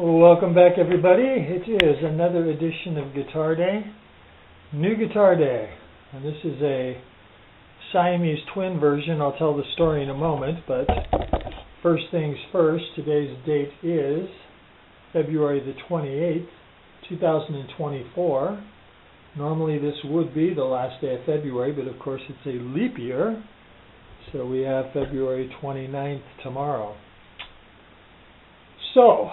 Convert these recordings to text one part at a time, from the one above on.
Welcome back, everybody. It is another edition of Guitar Day, New Guitar Day, and this is a Siamese twin version. I'll tell the story in a moment, but first things first, today's date is February the 28th, 2024. Normally this would be the last day of February, but of course it's a leap year, so we have February 29th tomorrow. So,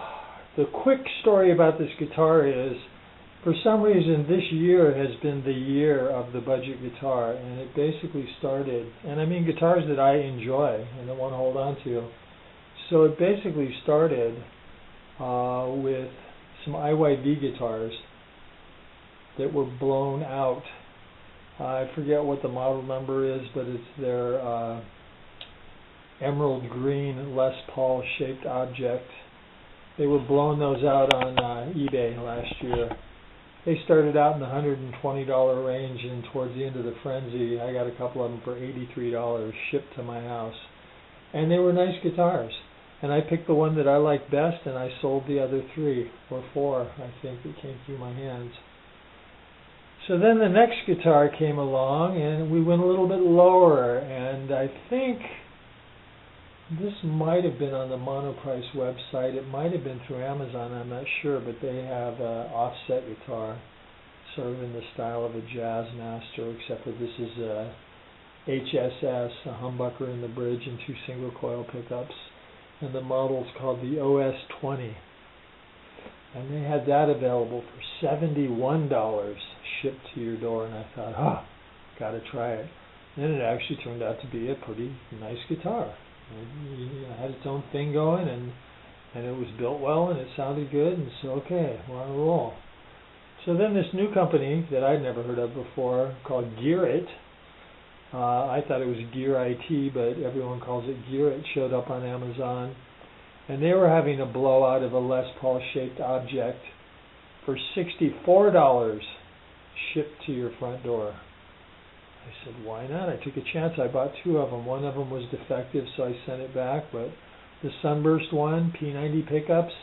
the quick story about this guitar is, for some reason, this year has been the year of the budget guitar, and it basically started, and I mean guitars that I enjoy and that want to hold on to. So it basically started uh, with some IYV guitars that were blown out. I forget what the model number is, but it's their uh, emerald green Les Paul shaped object they were blowing those out on uh, eBay last year. They started out in the $120 range, and towards the end of the frenzy, I got a couple of them for $83 shipped to my house. And they were nice guitars. And I picked the one that I liked best, and I sold the other three, or four, I think, that came through my hands. So then the next guitar came along, and we went a little bit lower, and I think this might have been on the Monoprice website. It might have been through Amazon. I'm not sure, but they have an offset guitar, sort of in the style of a Jazzmaster, except that this is a HSS, a humbucker in the bridge, and two single coil pickups. And the model's called the OS20. And they had that available for $71 shipped to your door. And I thought, ah, oh, got to try it. And it actually turned out to be a pretty nice guitar. Had its own thing going, and and it was built well, and it sounded good, and so okay, we're on a roll. So then this new company that I'd never heard of before, called Gear-It, uh, I thought it was Gear IT, but everyone calls it Gear-It, showed up on Amazon, and they were having a blowout of a Les Paul shaped object for $64 shipped to your front door. I said, why not? I took a chance. I bought two of them. One of them was defective, so I sent it back. But the Sunburst one, P90 pickups,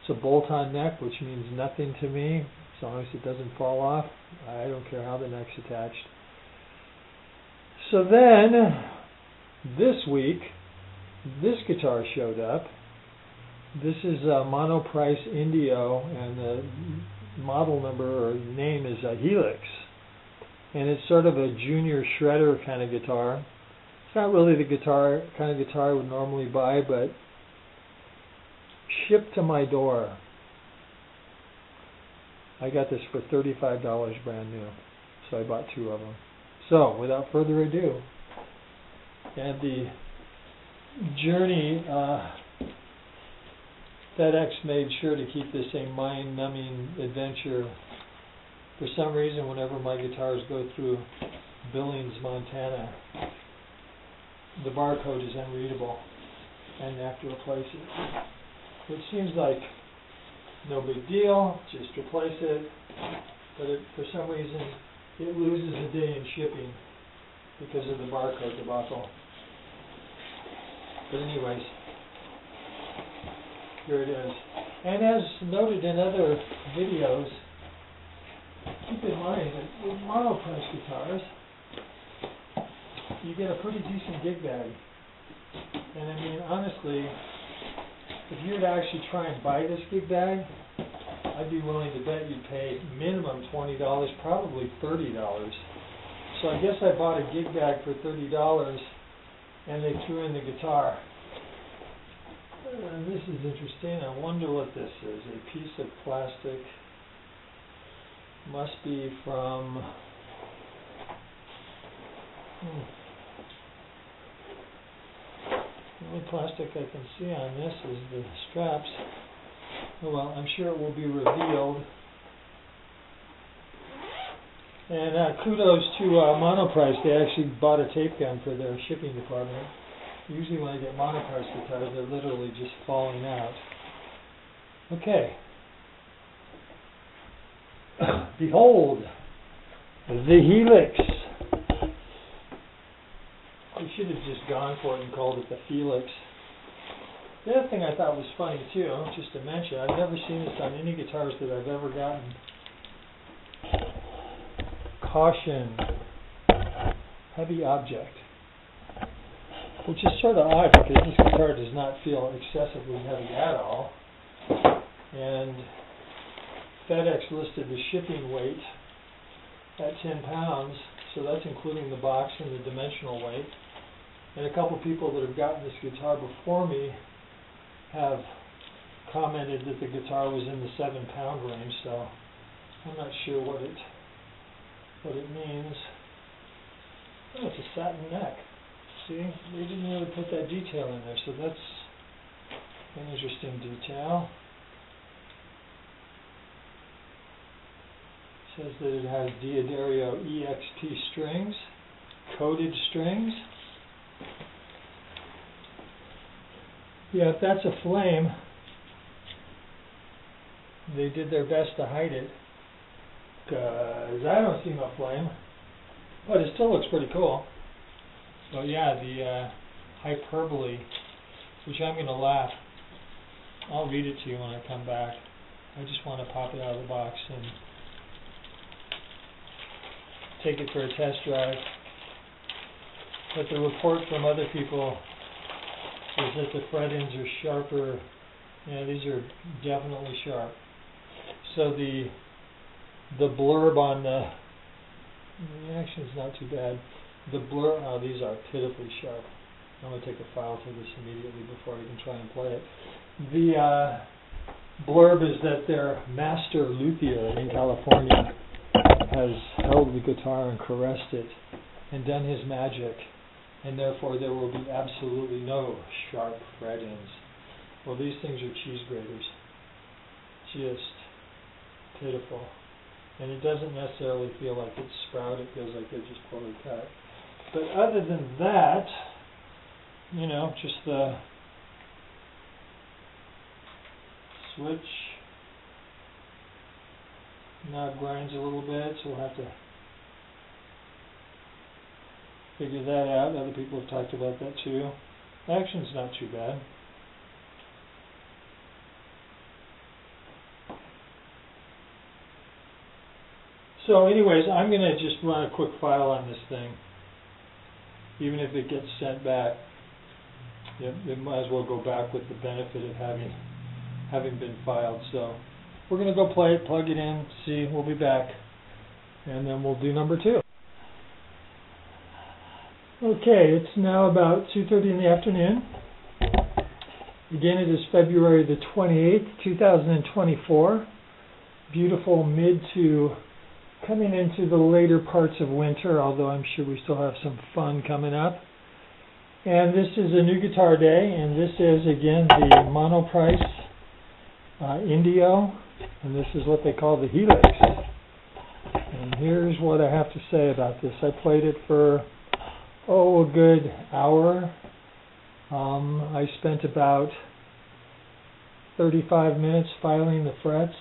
it's a bolt-on neck, which means nothing to me as long as it doesn't fall off. I don't care how the neck's attached. So then, this week, this guitar showed up. This is uh, a Monoprice Indio, and the model number or name is a Helix and it's sort of a junior shredder kind of guitar. It's not really the guitar kind of guitar I would normally buy, but shipped to my door. I got this for $35 brand new, so I bought two of them. So, without further ado, and the Journey uh, FedEx made sure to keep this a mind-numbing adventure for some reason, whenever my guitars go through Billings, Montana, the barcode is unreadable, and I have to replace it. It seems like no big deal, just replace it, but it, for some reason, it loses a day in shipping because of the barcode debacle. But anyways, here it is. And as noted in other videos, keep in mind that with monoprice guitars, you get a pretty decent gig bag. And I mean, honestly, if you were to actually try and buy this gig bag, I'd be willing to bet you'd pay minimum $20, probably $30. So I guess I bought a gig bag for $30 and they threw in the guitar. Uh, this is interesting. I wonder what this is. A piece of plastic must be from hmm, the only plastic I can see on this is the straps. Oh well, I'm sure it will be revealed. And uh, kudos to uh, Monoprice. They actually bought a tape gun for their shipping department. Usually when I get Monoprice guitars, they're literally just falling out. Okay, Behold, the helix. We should have just gone for it and called it the Felix. The other thing I thought was funny too, just to mention, I've never seen this on any guitars that I've ever gotten. Caution, heavy object. Which is sort of odd because this guitar does not feel excessively heavy at all. And FedEx listed the shipping weight at 10 pounds, so that's including the box and the dimensional weight. And a couple people that have gotten this guitar before me have commented that the guitar was in the seven pound range, so I'm not sure what it what it means. Oh, it's a satin neck. See, they didn't really put that detail in there, so that's an interesting detail. Says that it has D'Addario EXT strings, coated strings. Yeah, if that's a flame, they did their best to hide it. Cause I don't see no flame, but it still looks pretty cool. So yeah, the uh, hyperbole, which I'm gonna laugh. I'll read it to you when I come back. I just want to pop it out of the box and take it for a test drive. But the report from other people is that the fret ends are sharper. Yeah, these are definitely sharp. So the the blurb on the the action's not too bad. The blur oh these are pitifully sharp. I'm gonna take a file to this immediately before I can try and play it. The uh, blurb is that their master luthier in California has held the guitar and caressed it and done his magic and therefore there will be absolutely no sharp fret ends. Well, these things are cheese graters. Just pitiful. And it doesn't necessarily feel like it's sprouted, it feels like they're just poorly cut. But other than that, you know, just the switch now grinds a little bit, so we'll have to figure that out. Other people have talked about that too. Action's not too bad. So anyways, I'm going to just run a quick file on this thing. Even if it gets sent back, it, it might as well go back with the benefit of having having been filed. So we're going to go play it, plug it in, see, we'll be back, and then we'll do number two. Okay, it's now about 2.30 in the afternoon. Again, it is February the 28th, 2024. Beautiful mid to coming into the later parts of winter, although I'm sure we still have some fun coming up. And this is a new guitar day, and this is again the Monoprice uh, Indio, and this is what they call the Helix. And here's what I have to say about this. I played it for oh, a good hour. Um, I spent about 35 minutes filing the frets.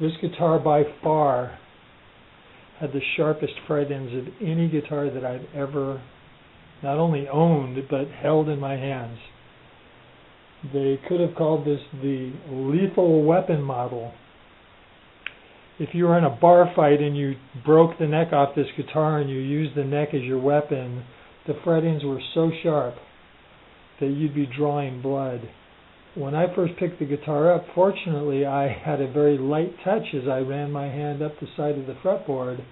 This guitar by far had the sharpest fret ends of any guitar that I've ever not only owned but held in my hands. They could have called this the lethal weapon model if you were in a bar fight and you broke the neck off this guitar and you used the neck as your weapon, the frettings were so sharp that you'd be drawing blood. When I first picked the guitar up, fortunately I had a very light touch as I ran my hand up the side of the fretboard.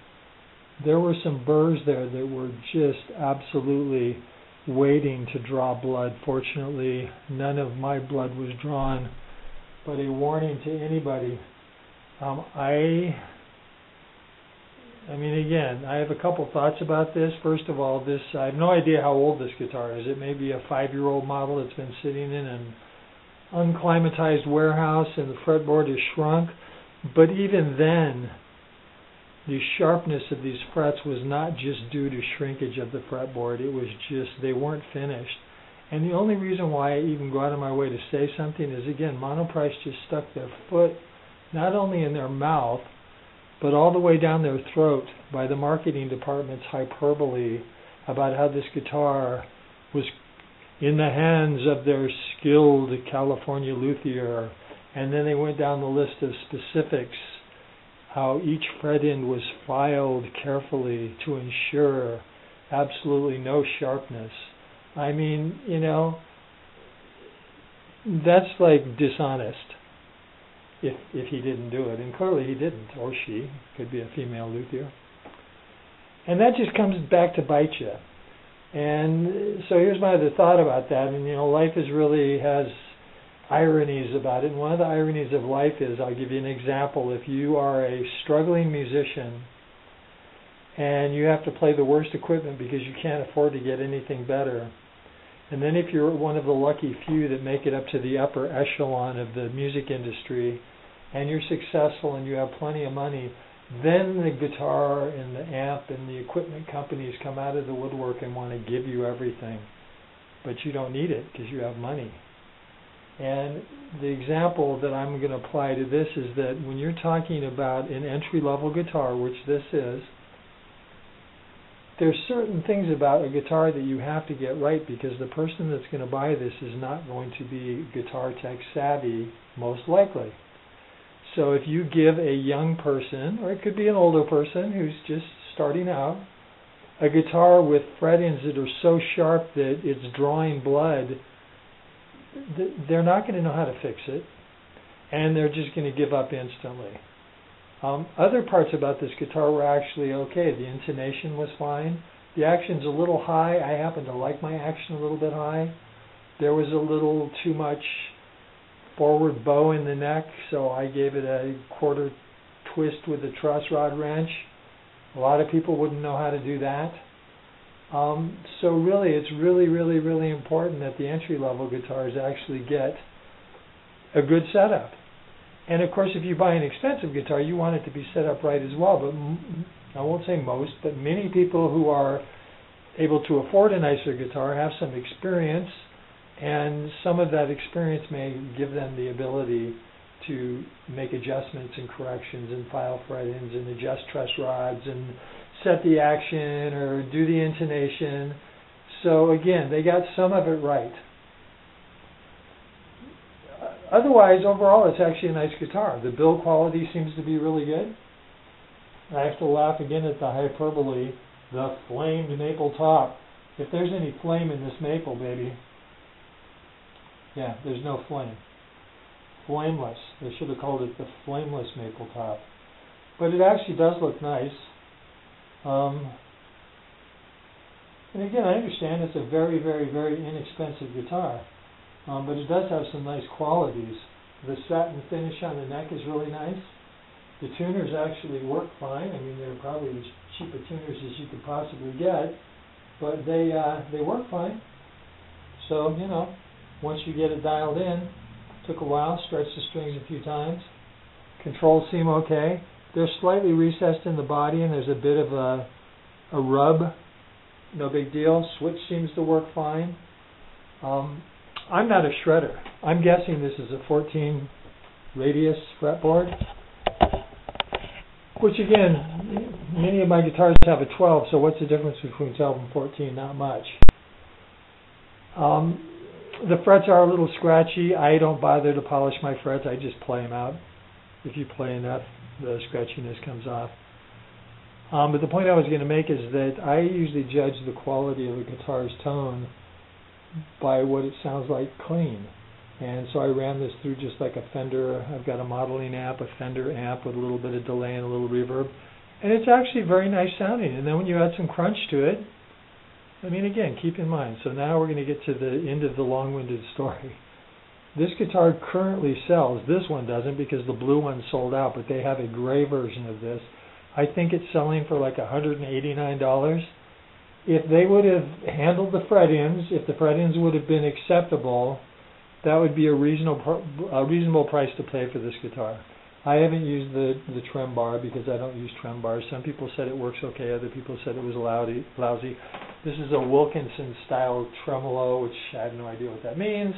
There were some burrs there that were just absolutely waiting to draw blood. Fortunately, none of my blood was drawn, but a warning to anybody um, I, I mean, again, I have a couple thoughts about this. First of all, this I have no idea how old this guitar is. It may be a five-year-old model that's been sitting in an unclimatized warehouse, and the fretboard is shrunk. But even then, the sharpness of these frets was not just due to shrinkage of the fretboard. It was just they weren't finished. And the only reason why I even go out of my way to say something is again, Monoprice just stuck their foot not only in their mouth, but all the way down their throat by the marketing department's hyperbole about how this guitar was in the hands of their skilled California luthier. And then they went down the list of specifics, how each fret end was filed carefully to ensure absolutely no sharpness. I mean, you know, that's like dishonest if if he didn't do it, and clearly he didn't, or she could be a female luthier. And that just comes back to bite you. And so here's my other thought about that. And you know, life is really has ironies about it. And one of the ironies of life is, I'll give you an example. If you are a struggling musician and you have to play the worst equipment because you can't afford to get anything better, and then if you're one of the lucky few that make it up to the upper echelon of the music industry, and you're successful and you have plenty of money, then the guitar and the amp and the equipment companies come out of the woodwork and want to give you everything. But you don't need it because you have money. And the example that I'm going to apply to this is that when you're talking about an entry level guitar, which this is, there's certain things about a guitar that you have to get right because the person that's going to buy this is not going to be guitar tech savvy, most likely. So if you give a young person, or it could be an older person who's just starting out, a guitar with fret ends that are so sharp that it's drawing blood, they're not going to know how to fix it, and they're just going to give up instantly. Um, other parts about this guitar were actually okay. The intonation was fine. The action's a little high. I happen to like my action a little bit high. There was a little too much forward bow in the neck, so I gave it a quarter twist with a truss rod wrench. A lot of people wouldn't know how to do that. Um, so really, it's really, really, really important that the entry level guitars actually get a good setup. And of course, if you buy an expensive guitar, you want it to be set up right as well. But m- I won't say most, but many people who are able to afford a nicer guitar have some experience and some of that experience may give them the ability to make adjustments and corrections and file fret ends and adjust truss rods and set the action or do the intonation. So again, they got some of it right. Otherwise, overall, it's actually a nice guitar. The build quality seems to be really good. I have to laugh again at the hyperbole, the flamed maple top. If there's any flame in this maple, baby, yeah, there's no flame. Flameless. They should have called it the flameless maple top. But it actually does look nice. Um, and again, I understand it's a very, very, very inexpensive guitar. Um, but it does have some nice qualities. The satin finish on the neck is really nice. The tuners actually work fine. I mean, they're probably as cheap a tuners as you could possibly get, but they uh, they work fine. So you know, once you get it dialed in, took a while, stretched the strings a few times. Controls seem okay. They're slightly recessed in the body and there's a bit of a, a rub. No big deal. Switch seems to work fine. Um, I'm not a shredder. I'm guessing this is a 14 radius fretboard. Which again, many of my guitars have a 12, so what's the difference between 12 and 14? Not much. Um, the frets are a little scratchy. I don't bother to polish my frets. I just play them out. If you play enough, the scratchiness comes off. Um, but the point I was going to make is that I usually judge the quality of a guitar's tone by what it sounds like clean. And so I ran this through just like a Fender. I've got a modeling amp, a Fender amp with a little bit of delay and a little reverb. And it's actually very nice sounding. And then when you add some crunch to it, I mean, again, keep in mind, so now we're going to get to the end of the long-winded story. This guitar currently sells. This one doesn't because the blue one sold out, but they have a gray version of this. I think it's selling for like $189. If they would have handled the fret ends, if the fret ends would have been acceptable, that would be a reasonable a reasonable price to pay for this guitar. I haven't used the the trem bar because I don't use trem bars. Some people said it works okay. Other people said it was lousy. Lousy. This is a Wilkinson style tremolo, which I have no idea what that means,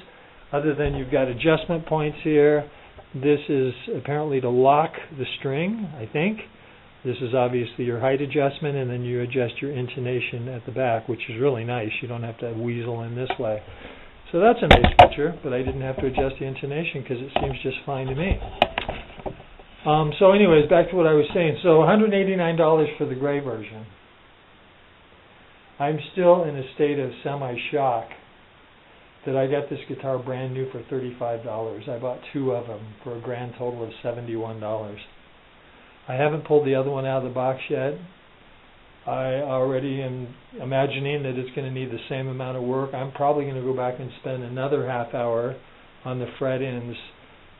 other than you've got adjustment points here. This is apparently to lock the string, I think. This is obviously your height adjustment, and then you adjust your intonation at the back, which is really nice. You don't have to weasel in this way. So that's a nice feature, but I didn't have to adjust the intonation because it seems just fine to me. Um, so anyways, back to what I was saying. So $189 for the gray version. I'm still in a state of semi-shock that I got this guitar brand new for $35. I bought two of them for a grand total of $71. I haven't pulled the other one out of the box yet. I already am imagining that it's going to need the same amount of work. I'm probably going to go back and spend another half hour on the fret ends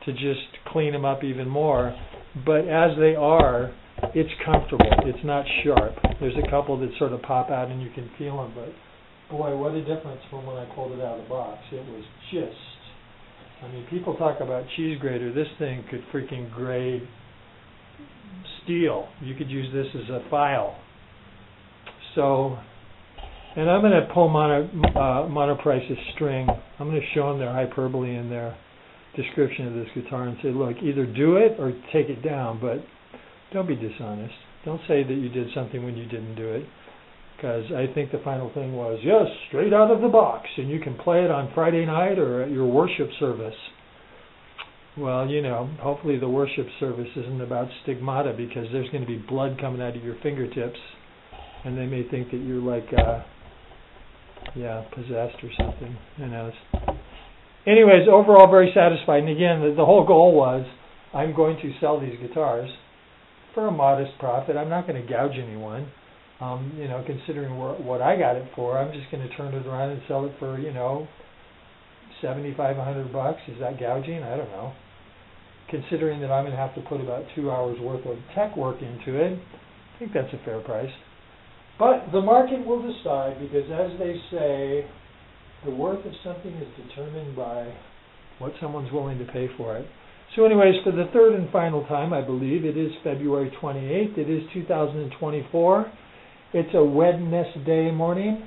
to just clean them up even more. But as they are, it's comfortable. It's not sharp. There's a couple that sort of pop out and you can feel them, but boy, what a difference from when I pulled it out of the box. It was just, I mean, people talk about cheese grater. This thing could freaking grade steel. You could use this as a file. So, and I'm going to pull Mono, uh, Monoprice's string. I'm going to show them their hyperbole in their description of this guitar and say, look, either do it or take it down, but don't be dishonest. Don't say that you did something when you didn't do it. Because I think the final thing was, yes, straight out of the box, and you can play it on Friday night or at your worship service. Well, you know, hopefully the worship service isn't about stigmata because there's going to be blood coming out of your fingertips, and they may think that you're like, uh, yeah, possessed or something. Who knows? Anyways, overall very satisfied. And again, the, the whole goal was, I'm going to sell these guitars for a modest profit. I'm not going to gouge anyone. Um, you know, considering wh- what I got it for, I'm just going to turn it around and sell it for, you know, seventy-five hundred bucks. Is that gouging? I don't know. Considering that I'm going to have to put about two hours worth of tech work into it, I think that's a fair price. But the market will decide because, as they say, the worth of something is determined by what someone's willing to pay for it. So anyways, for the third and final time, I believe, it is February 28th. It is 2024. It's a Wednesday day morning.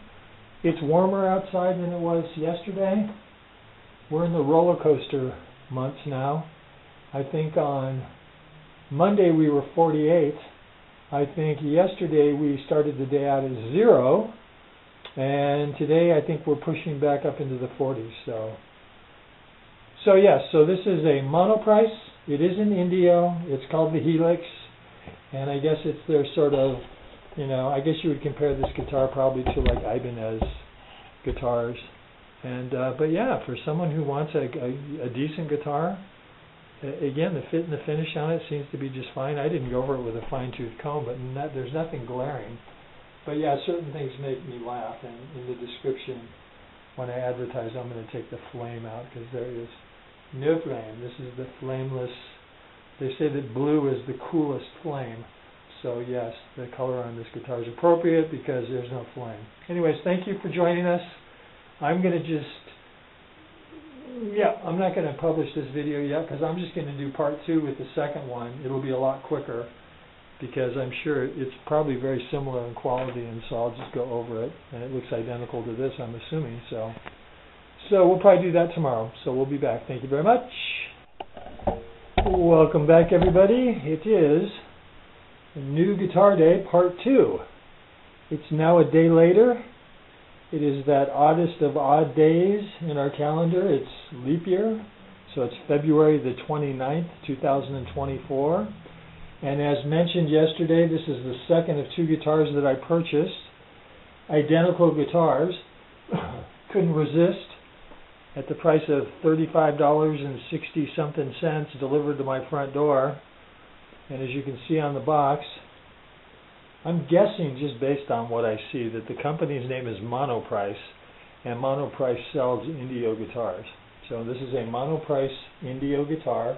It's warmer outside than it was yesterday. We're in the roller coaster months now. I think on Monday we were 48. I think yesterday we started the day out at zero. And today I think we're pushing back up into the 40s. So so yes, so this is a Monoprice. It is an Indio. It's called the Helix, and I guess it's their sort of, you know, I guess you would compare this guitar probably to like Ibanez guitars. And uh, but yeah, for someone who wants a, a, a decent guitar, again the fit and the finish on it seems to be just fine. I didn't go over it with a fine tooth comb, but not, there's nothing glaring. But yeah, certain things make me laugh, and in the description when I advertise, I'm going to take the flame out because there is no flame. This is the flameless. They say that blue is the coolest flame. So yes, the color on this guitar is appropriate because there's no flame. Anyways, thank you for joining us. I'm going to just, yeah, I'm not going to publish this video yet because I'm just going to do part two with the second one. It'll be a lot quicker because I'm sure it's probably very similar in quality and so I'll just go over it and it looks identical to this I'm assuming so so we'll probably do that tomorrow. So we'll be back. Thank you very much. Welcome back, everybody. It is New Guitar Day Part 2. It's now a day later. It is that oddest of odd days in our calendar. It's leap year. So it's February the 29th, 2024. And as mentioned yesterday, this is the second of two guitars that I purchased. Identical guitars. Couldn't resist at the price of $35.60 something cents delivered to my front door. And as you can see on the box, I'm guessing just based on what I see that the company's name is Monoprice and Monoprice sells Indio guitars. So this is a Monoprice Indio guitar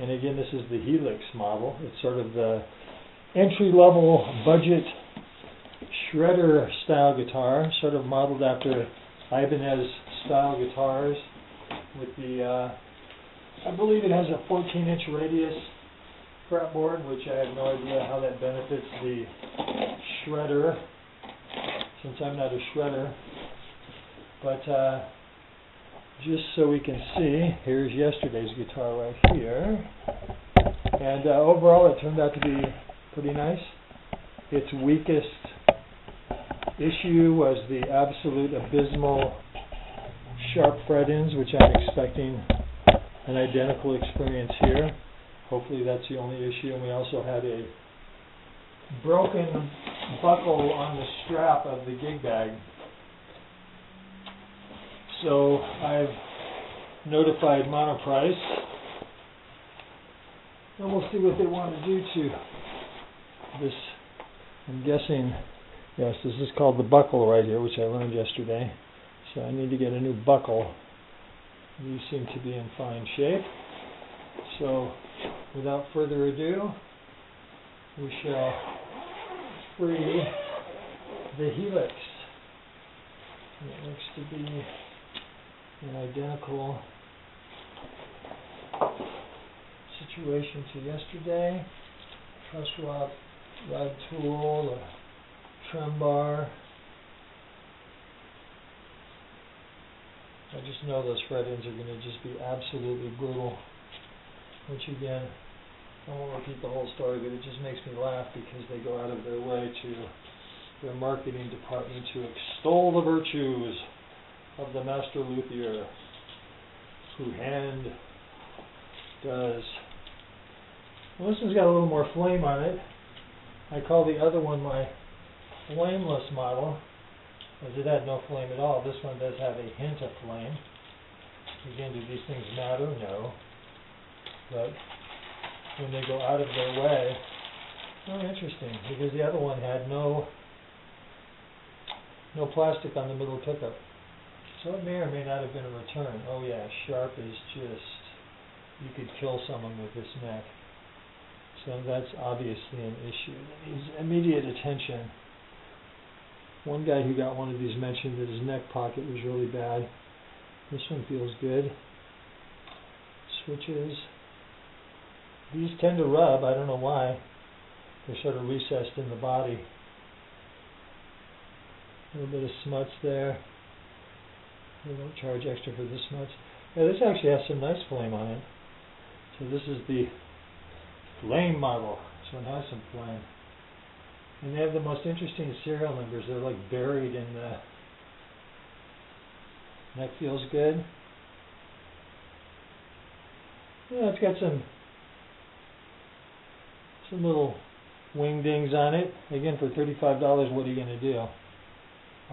and again this is the Helix model. It's sort of the entry level budget shredder style guitar sort of modeled after Ibanez style guitars with the, uh, I believe it has a 14 inch radius fretboard, which I have no idea how that benefits the shredder, since I'm not a shredder. But uh, just so we can see, here's yesterday's guitar right here. And uh, overall, it turned out to be pretty nice. its weakest issue was the absolute abysmal sharp fret ends, which I'm expecting an identical experience here. Hopefully that's the only issue. And we also had a broken buckle on the strap of the gig bag. So I've notified Monoprice. And we'll see what they want to do to this. I'm guessing, yes, this is called the buckle right here, which I learned yesterday. So I need to get a new buckle. These seem to be in fine shape. So without further ado, we shall free the helix. And it looks to be an identical situation to yesterday. Truss rod, rod tool, a trem bar. I just know those fret ends are going to just be absolutely brutal. Which again, I won't repeat the whole story, but it just makes me laugh because they go out of their way to their marketing department to extol the virtues of the master luthier who hand does. Well, this one's got a little more flame on it. I call the other one my flameless model, as it had no flame at all. This one does have a hint of flame. Again, do these things matter? No. But when they go out of their way, oh, interesting, because the other one had no no plastic on the middle pickup. So it may or may not have been a return. Oh yeah, sharp is just, you could kill someone with this neck. So that's obviously an issue that needs immediate attention. One guy who got one of these mentioned that his neck pocket was really bad. This one feels good. Switches. These tend to rub, I don't know why. They're sort of recessed in the body. A little bit of smuts there. They don't charge extra for the smuts. Yeah, this actually has some nice flame on it. So this is the flame model. So it has some flame. And they have the most interesting serial numbers. They're like buried in the neck feels good. Yeah, it's got some some little wing dings on it. Again, for thirty-five dollars, what are you going to do?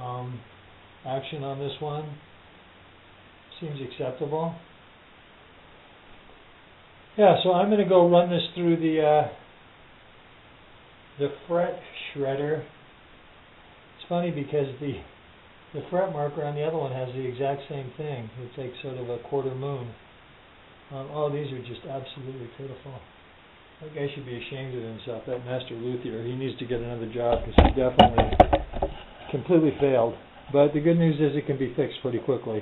Um, action on this one seems acceptable. Yeah, so I'm going to go run this through the uh, the fret shredder. It's funny because the the fret marker on the other one has the exact same thing. It's like sort of a quarter moon. Um, oh, these are just absolutely pitiful. That guy should be ashamed of himself. That master luthier. He needs to get another job because he definitely completely failed. But the good news is it can be fixed pretty quickly.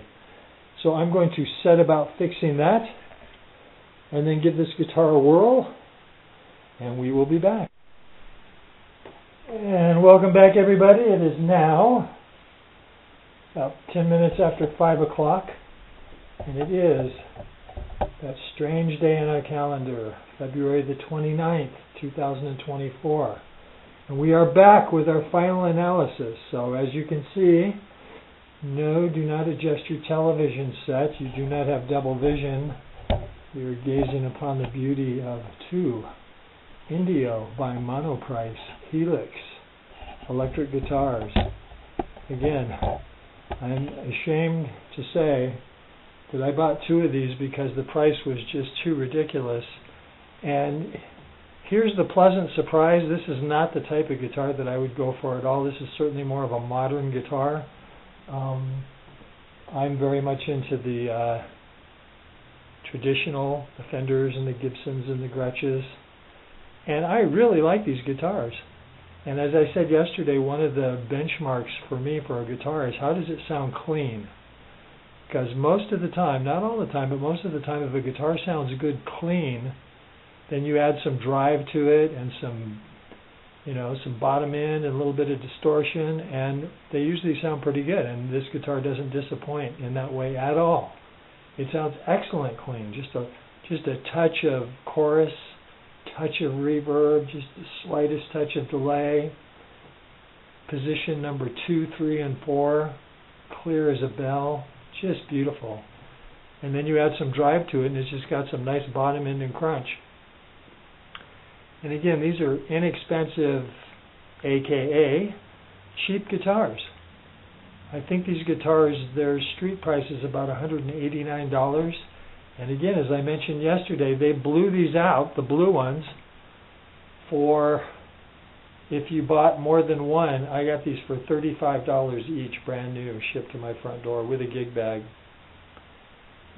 So I'm going to set about fixing that and then give this guitar a whirl and we will be back. And welcome back everybody. It is now about 10 minutes after 5 o'clock and it is that strange day in our calendar, February the 29th, 2024. And we are back with our final analysis. So as you can see, no, do not adjust your television set. You do not have double vision. You're gazing upon the beauty of two Indio by Monoprice Helix electric guitars. Again, I'm ashamed to say that I bought two of these because the price was just too ridiculous. And here's the pleasant surprise. This is not the type of guitar that I would go for at all. This is certainly more of a modern guitar. Um, I'm very much into the uh, traditional, the Fenders and the Gibsons and the Gretsches. And I really like these guitars. And as I said yesterday, one of the benchmarks for me for a guitar is how does it sound clean? Because most of the time, not all the time, but most of the time, if a guitar sounds good clean, then you add some drive to it and some you know, some bottom end and a little bit of distortion, and they usually sound pretty good. And this guitar doesn't disappoint in that way at all. It sounds excellent clean, just a just a touch of chorus, touch of reverb, just the slightest touch of delay. position number two, three, and four, clear as a bell, just beautiful. And then you add some drive to it, and it's just got some nice bottom end and crunch. And again, these are inexpensive, aka cheap guitars. I think these guitars, their street price is about $189. And again, as I mentioned yesterday, they blew these out, the blue ones, for if you bought more than one, I got these for $35 each, brand new, shipped to my front door with a gig bag.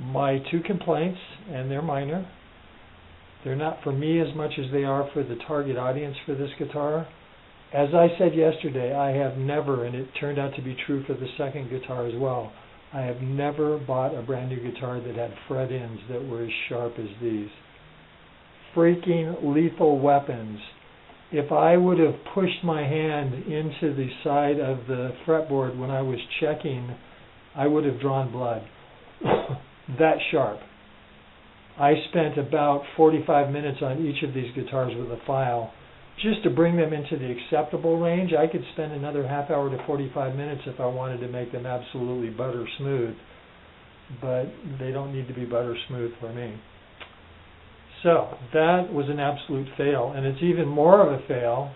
My two complaints, and they're minor, they're not for me as much as they are for the target audience for this guitar. As I said yesterday, I have never, and it turned out to be true for the second guitar as well, I have never bought a brand new guitar that had fret ends that were as sharp as these. Freaking lethal weapons. If I would have pushed my hand into the side of the fretboard when I was checking, I would have drawn blood. that sharp. I spent about 45 minutes on each of these guitars with a file just to bring them into the acceptable range, I could spend another half hour to 45 minutes if I wanted to make them absolutely butter smooth. But they don't need to be butter smooth for me. So that was an absolute fail, and it's even more of a fail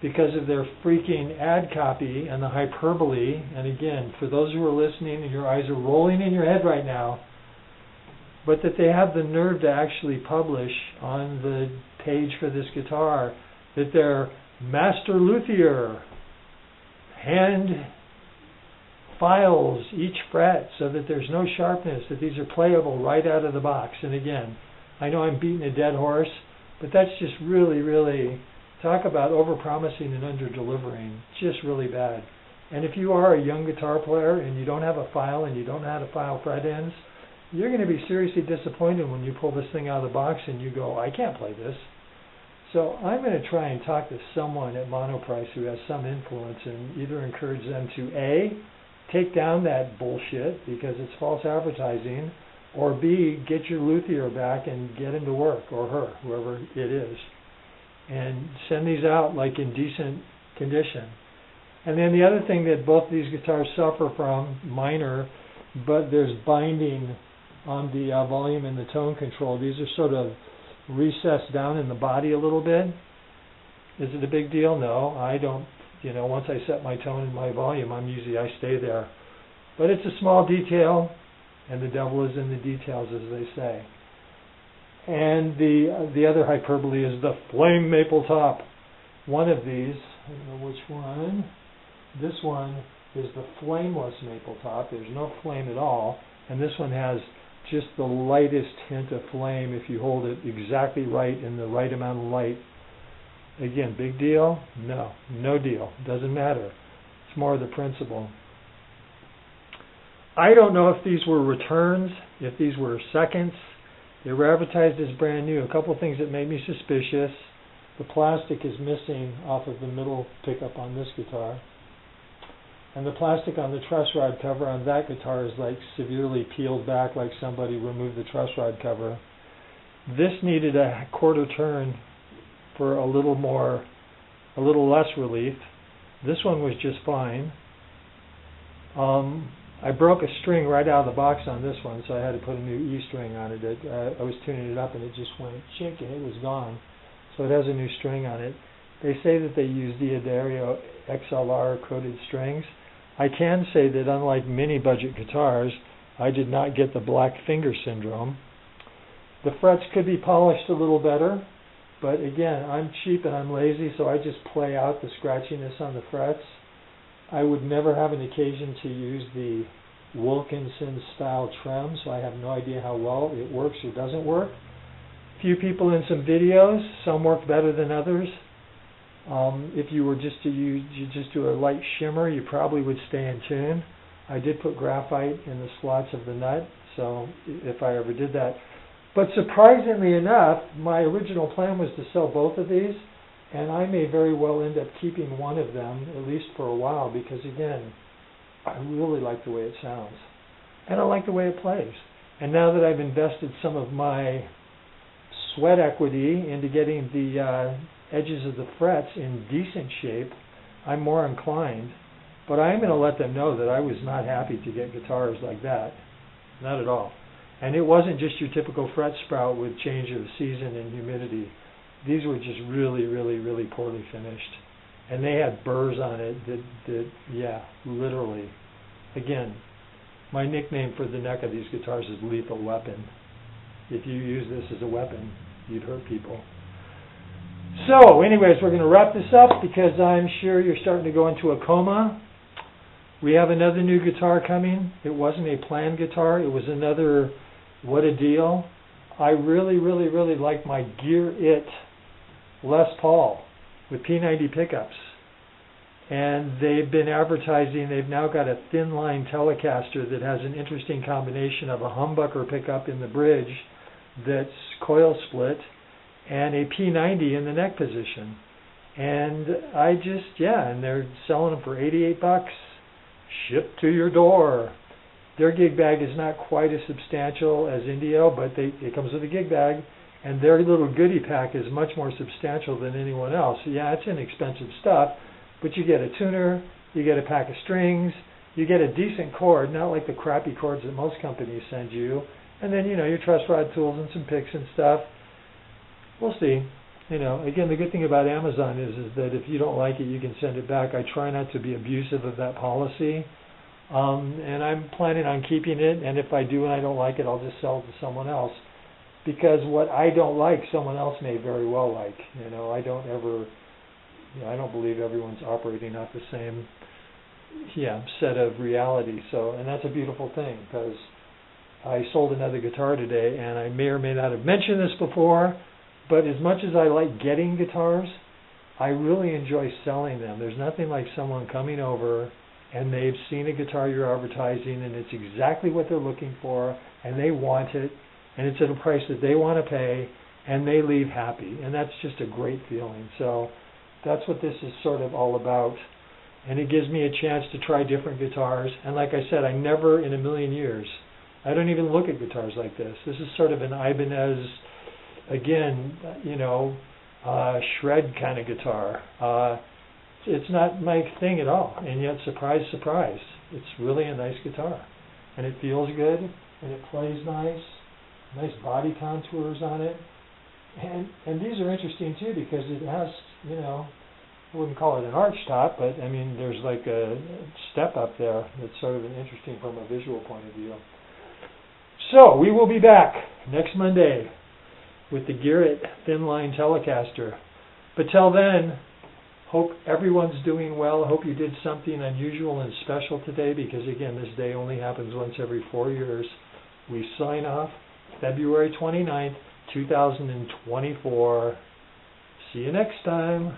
because of their freaking ad copy and the hyperbole. And again, for those who are listening and your eyes are rolling in your head right now, but that they have the nerve to actually publish on the page for this guitar that they're master luthier, hand files each fret so that there's no sharpness, that these are playable right out of the box. And again, I know I'm beating a dead horse, but that's just really, really, talk about over-promising and under-delivering, just really bad. And if you are a young guitar player and you don't have a file and you don't know how to file fret ends, you're going to be seriously disappointed when you pull this thing out of the box and you go, I can't play this. So I'm going to try and talk to someone at Monoprice who has some influence and either encourage them to A, take down that bullshit because it's false advertising, or B, get your luthier back and get him to work, or her, whoever it is, and send these out like in decent condition. And then the other thing that both these guitars suffer from, minor, but there's binding on the uh, volume and the tone control. These are sort of recessed down in the body a little bit. Is it a big deal? No, I don't. You know, once I set my tone and my volume, I'm usually I stay there. But it's a small detail, and the devil is in the details, as they say. And the the other hyperbole is the flame maple top. One of these, I don't know which one. This one is the flameless maple top. There's no flame at all, and this one has just the lightest hint of flame if you hold it exactly right in the right amount of light. Again, big deal? No, no deal. Doesn't matter. It's more the principle. I don't know if these were returns, if these were seconds. They were advertised as brand new. A couple of things that made me suspicious. The plastic is missing off of the middle pickup on this guitar. And the plastic on the truss rod cover on that guitar is like severely peeled back like somebody removed the truss rod cover. This needed a quarter turn for a little more, a little less relief. This one was just fine. Um, I broke a string right out of the box on this one, so I had to put a new E string on it. it uh, I was tuning it up and it just went chink and it was gone. So it has a new string on it. They say that they use the D'Addario XLR coated strings. I can say that unlike many budget guitars, I did not get the black finger syndrome. The frets could be polished a little better, but again, I'm cheap and I'm lazy, so I just play out the scratchiness on the frets. I would never have an occasion to use the Wilkinson style trem, so I have no idea how well it works or doesn't work. A few people in some videos, some work better than others. Um, if you were just to use, you just do a light shimmer, you probably would stay in tune. I did put graphite in the slots of the nut, so if I ever did that. But surprisingly enough, my original plan was to sell both of these, and I may very well end up keeping one of them, at least for a while, because again, I really like the way it sounds. And I like the way it plays. And now that I've invested some of my sweat equity into getting the uh, edges of the frets in decent shape, I'm more inclined. But I am going to let them know that I was not happy to get guitars like that. Not at all. And it wasn't just your typical fret sprout with change of season and humidity. These were just really, really, really poorly finished. And they had burrs on it that, that yeah, literally. Again, my nickname for the neck of these guitars is lethal weapon. If you use this as a weapon, you'd hurt people. So, anyways, we're going to wrap this up because I'm sure you're starting to go into a coma. We have another new guitar coming. It wasn't a planned guitar. It was another what a deal. I really, really, really like my Gear It Les Paul with P90 pickups. And they've been advertising, they've now got a thin line Telecaster that has an interesting combination of a humbucker pickup in the bridge that's coil split and a P90 in the neck position. And I just, yeah, and they're selling them for 88 bucks, shipped to your door. Their gig bag is not quite as substantial as Indio, but they, it comes with a gig bag, and their little goodie pack is much more substantial than anyone else. Yeah, it's inexpensive stuff, but you get a tuner, you get a pack of strings, you get a decent cord, not like the crappy cords that most companies send you, and then you know your truss rod tools and some picks and stuff. We'll see. You know, again, the good thing about Amazon is is that if you don't like it, you can send it back. I try not to be abusive of that policy. Um, and I'm planning on keeping it. And if I do and I don't like it, I'll just sell it to someone else. Because what I don't like, someone else may very well like. You know, I don't ever, you know, I don't believe everyone's operating off the same, yeah, set of reality. So, and that's a beautiful thing because I sold another guitar today, and I may or may not have mentioned this before, but as much as I like getting guitars, I really enjoy selling them. There's nothing like someone coming over and they've seen a guitar you're advertising and it's exactly what they're looking for and they want it and it's at a price that they want to pay and they leave happy. And that's just a great feeling. So that's what this is sort of all about. And it gives me a chance to try different guitars. And like I said I never in a million years I don't even look at guitars like this. This is sort of an Ibanez again you know uh shred kind of guitar uh it's not my thing at all. And yet, surprise, surprise, it's really a nice guitar, and it feels good, and it plays nice. Nice body contours on it, and and these are interesting too because it has you know I wouldn't call it an arch top, but I mean there's like a step up there that's sort of interesting from a visual point of view. So we will be back next Monday with the It Thin Line Telecaster. But till then, Hope everyone's doing well. Hope you did something unusual and special today because, again, this day only happens once every four years. We sign off February 29th, 2024. See you next time.